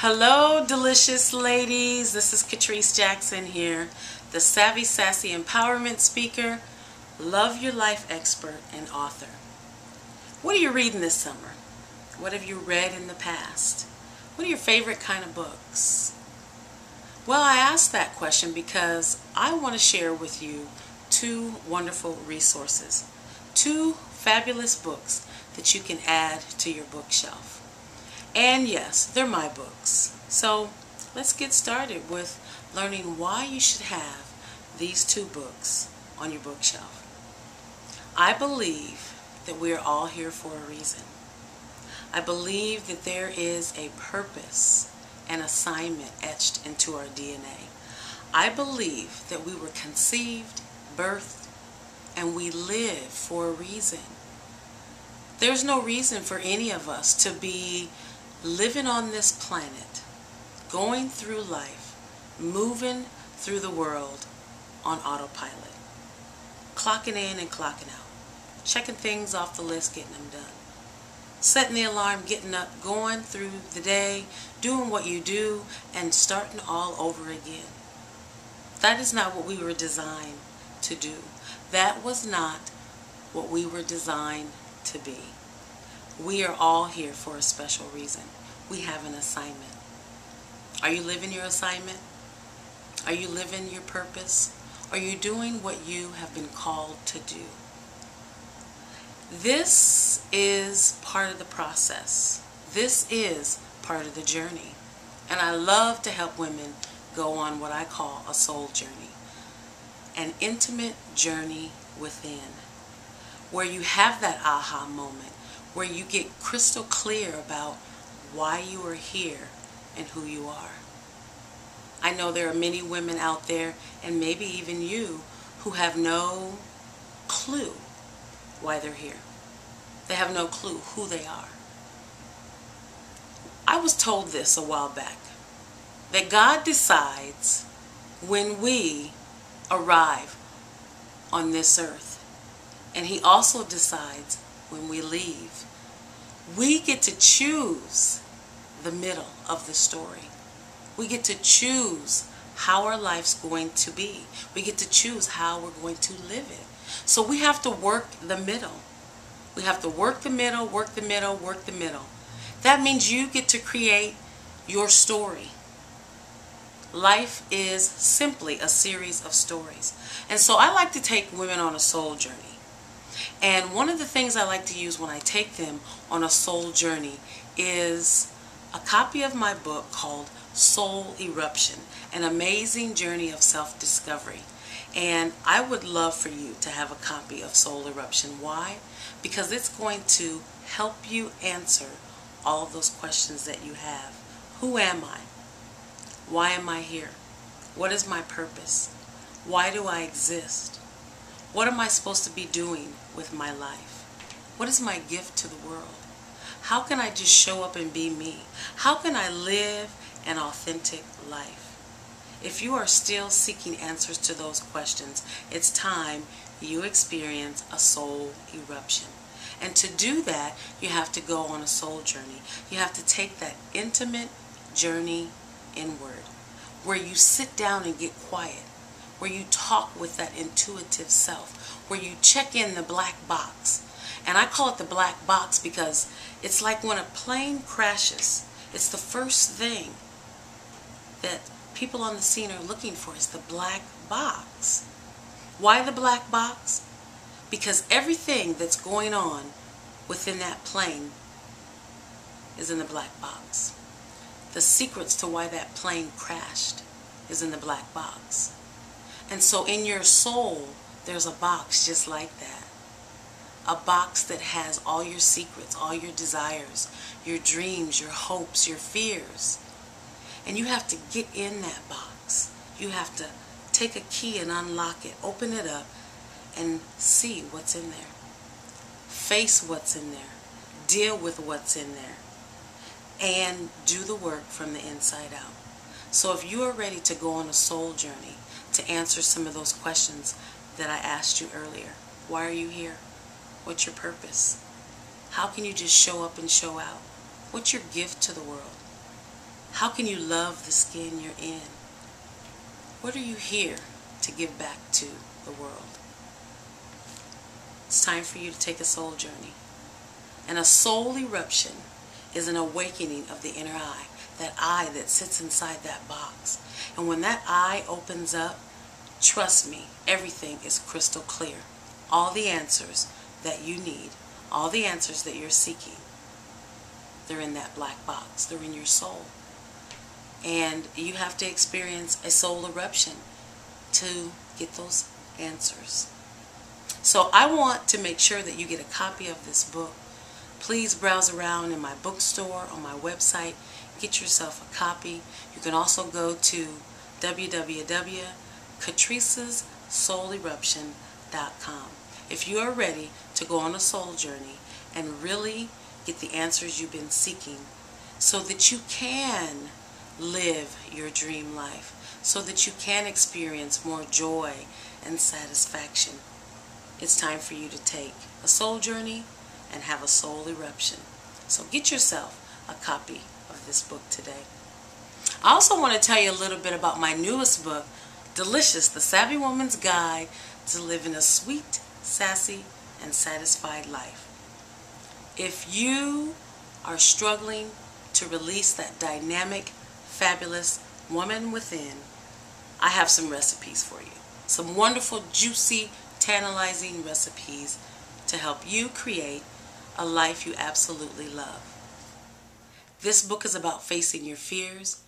Hello, delicious ladies. This is Catrice Jackson here, the Savvy Sassy Empowerment Speaker, Love Your Life expert, and author. What are you reading this summer? What have you read in the past? What are your favorite kind of books? Well, I asked that question because I want to share with you two wonderful resources, two fabulous books that you can add to your bookshelf. And yes, they're my books. So let's get started with learning why you should have these two books on your bookshelf. I believe that we are all here for a reason. I believe that there is a purpose and assignment etched into our DNA. I believe that we were conceived, birthed, and we live for a reason. There's no reason for any of us to be living on this planet, going through life, moving through the world on autopilot, clocking in and clocking out, checking things off the list, getting them done, setting the alarm, getting up, going through the day, doing what you do, and starting all over again. That is not what we were designed to do. That was not what we were designed to be. We are all here for a special reason. We have an assignment. Are you living your assignment? Are you living your purpose? Are you doing what you have been called to do? This is part of the process. This is part of the journey. And I love to help women go on what I call a soul journey. An intimate journey within. Where you have that aha moment where you get crystal clear about why you are here and who you are. I know there are many women out there, and maybe even you, who have no clue why they're here. They have no clue who they are. I was told this a while back, that God decides when we arrive on this earth. And he also decides when we leave. We get to choose the middle of the story. We get to choose how our life's going to be. We get to choose how we're going to live it. So we have to work the middle. We have to work the middle, work the middle, work the middle. That means you get to create your story. Life is simply a series of stories. And so I like to take women on a soul journey. And one of the things I like to use when I take them on a soul journey is a copy of my book called Soul Eruption, an amazing journey of self-discovery. And I would love for you to have a copy of Soul Eruption. Why? Because it's going to help you answer all of those questions that you have. Who am I? Why am I here? What is my purpose? Why do I exist? What am I supposed to be doing with my life? What is my gift to the world? How can I just show up and be me? How can I live an authentic life? If you are still seeking answers to those questions, it's time you experience a soul eruption. And to do that, you have to go on a soul journey. You have to take that intimate journey inward, where you sit down and get quiet where you talk with that intuitive self, where you check in the black box. And I call it the black box because it's like when a plane crashes, it's the first thing that people on the scene are looking for is the black box. Why the black box? Because everything that's going on within that plane is in the black box. The secrets to why that plane crashed is in the black box. And so in your soul, there's a box just like that. A box that has all your secrets, all your desires, your dreams, your hopes, your fears. And you have to get in that box. You have to take a key and unlock it, open it up, and see what's in there. Face what's in there. Deal with what's in there. And do the work from the inside out. So if you are ready to go on a soul journey, to answer some of those questions that I asked you earlier. Why are you here? What's your purpose? How can you just show up and show out? What's your gift to the world? How can you love the skin you're in? What are you here to give back to the world? It's time for you to take a soul journey. And a soul eruption is an awakening of the inner eye, that eye that sits inside that box. And when that eye opens up, trust me, everything is crystal clear. All the answers that you need, all the answers that you're seeking, they're in that black box. They're in your soul. And you have to experience a soul eruption to get those answers. So I want to make sure that you get a copy of this book. Please browse around in my bookstore, on my website, get yourself a copy. You can also go to www.catrice'souleruption.com. If you are ready to go on a soul journey and really get the answers you've been seeking so that you can live your dream life, so that you can experience more joy and satisfaction. It's time for you to take a soul journey and have a soul eruption. So get yourself a copy of this book today. I also want to tell you a little bit about my newest book, Delicious, The Savvy Woman's Guide to Living a Sweet, Sassy, and Satisfied Life. If you are struggling to release that dynamic, fabulous woman within, I have some recipes for you. Some wonderful, juicy, tantalizing recipes to help you create a life you absolutely love. This book is about facing your fears.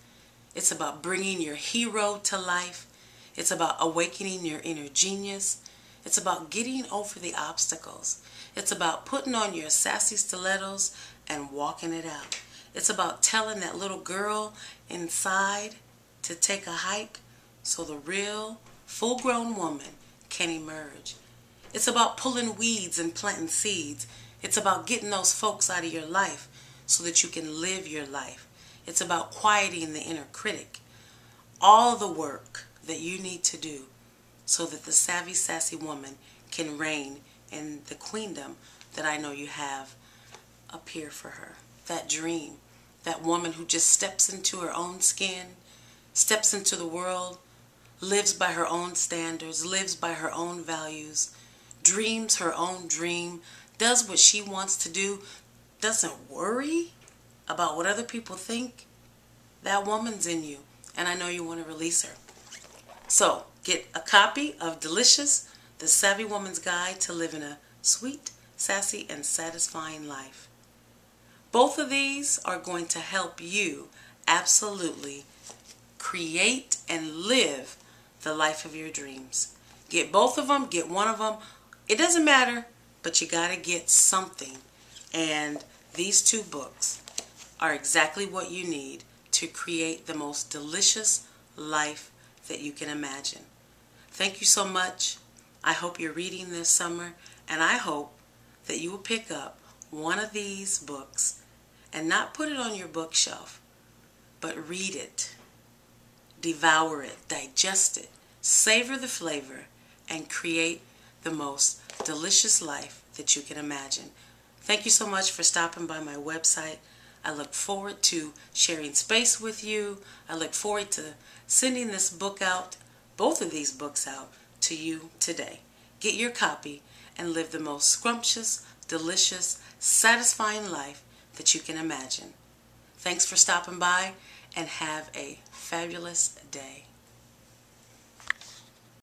It's about bringing your hero to life. It's about awakening your inner genius. It's about getting over the obstacles. It's about putting on your sassy stilettos and walking it out. It's about telling that little girl inside to take a hike so the real, full grown woman can emerge. It's about pulling weeds and planting seeds. It's about getting those folks out of your life so that you can live your life. It's about quieting the inner critic. All the work that you need to do so that the savvy, sassy woman can reign in the queendom that I know you have up here for her. That dream, that woman who just steps into her own skin, steps into the world, lives by her own standards, lives by her own values, dreams her own dream, does what she wants to do, doesn't worry about what other people think. That woman's in you, and I know you want to release her. So, get a copy of Delicious the Savvy Woman's Guide to Living a Sweet, Sassy, and Satisfying Life. Both of these are going to help you absolutely create and live the life of your dreams. Get both of them, get one of them. It doesn't matter, but you got to get something. And these two books are exactly what you need to create the most delicious life that you can imagine. Thank you so much. I hope you're reading this summer, and I hope that you will pick up one of these books and not put it on your bookshelf, but read it, devour it, digest it, savor the flavor, and create the most delicious life that you can imagine. Thank you so much for stopping by my website. I look forward to sharing space with you. I look forward to sending this book out, both of these books out, to you today. Get your copy and live the most scrumptious, delicious, satisfying life that you can imagine. Thanks for stopping by and have a fabulous day.